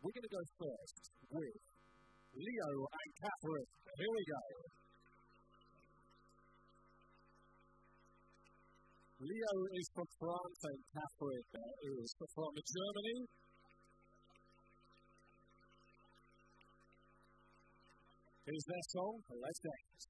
We're going to go first with Leo and Kathrin. Here we go. Leo is from France and Kathrin uh, is from Germany. Here's their song, Let's Dance.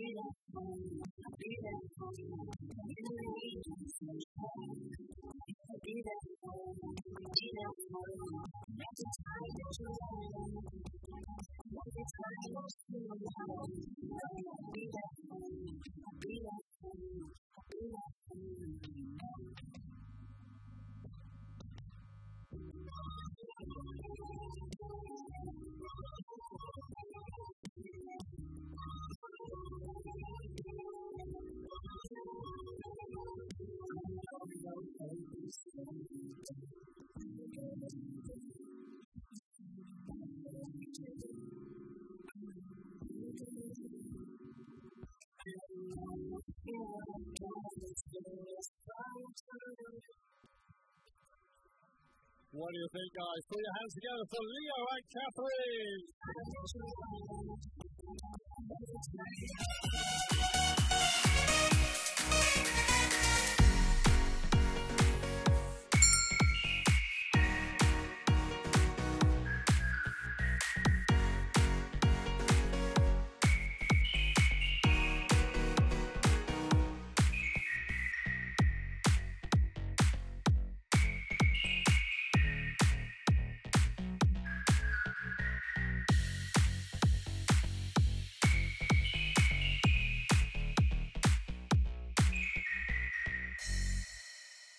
Be that, be that, be that, be that, be that, be that, be that, be that, be that, be that, be that What do you think, guys? Put your hands together for Leo and Kathrin.